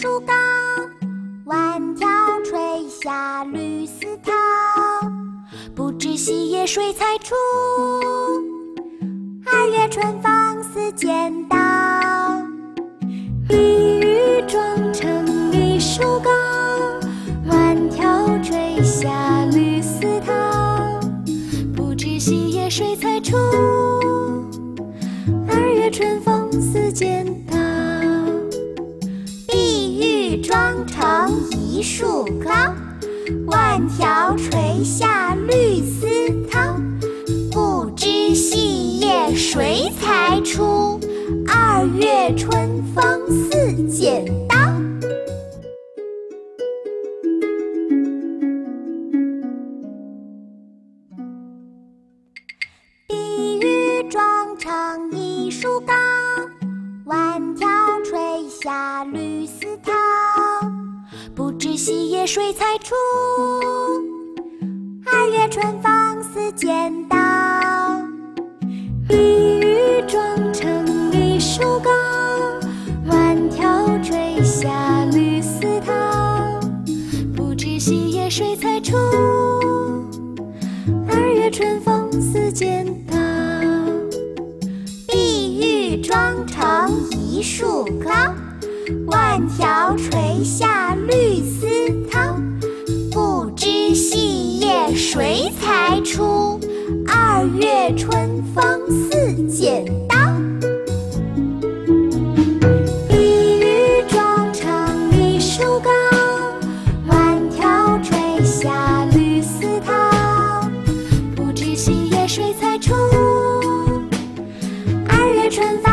树高，万条垂下绿丝绦。不知细叶谁裁出？二月春风似剪刀。碧玉妆成一树高，万条垂下绿丝绦。不知细叶谁裁出？二月春风似剪刀。妆成一树高，万条垂下绿丝绦。不知细叶谁裁出？二月春风似剪刀。碧玉妆成一树高，万条垂下绿丝绦。不知细叶谁裁出？二月春风似剪刀。碧玉妆成一树高，万条垂下绿丝绦。不知细叶谁裁出？二月春风似剪刀。碧玉妆成一树高，万条垂下绿丝绦。不知细叶谁裁出？二月春风似剪刀。碧玉妆成一树高，万条垂下绿丝绦。不知细叶谁裁出？二月春风